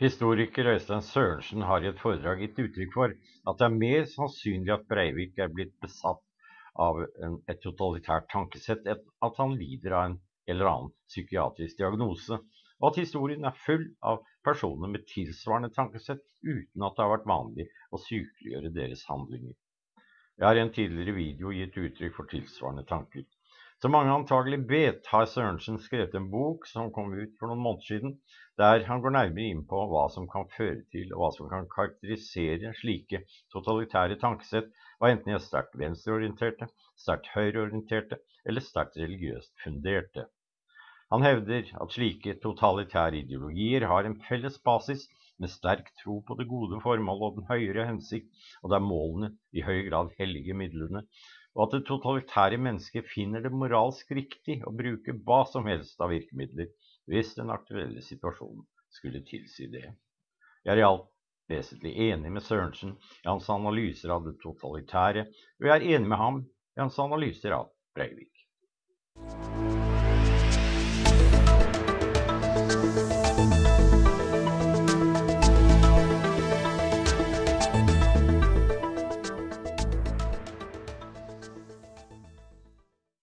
Historiker Øystein Sørensen har i et foredrag gitt uttrykk for at det er mer sannsynlig at Breivik er blitt besatt av en, et totalitært tankesett enn at han lider av en eller annen psykiatrisk diagnose, og at historien er full av personer med tilsvarende tankesett uten at det har vært vanlig å sykeliggjøre deres handlinger. Jeg har i en tidligere video gitt uttrykk for tilsvarende tanker. Som mange antagelig vet, har Sørensen skrevet en bok som kom ut for noen måneder siden, der han går nærmere inn på hva som kan føre til, og hva som kan karakterisere slike totalitære tankesett, hva enten de er sterkt venstreorienterte, sterkt høyreorienterte eller sterkt religiøst funderte. Han hevder at slike totalitære ideologier har en felles basis med sterk tro på det gode formålet og den høyere hensikt, og der målene i høy grad hellige midlene, og at det totalitære mennesket finner det moralsk riktig å bruke hva som helst av virkemidler hvis den aktuelle situasjonen skulle tilsi det. Jeg er i alt vesentlig enig med Sørensen i hans analyser av det totalitære, og jeg er enig med ham i hans analyser av Breivik.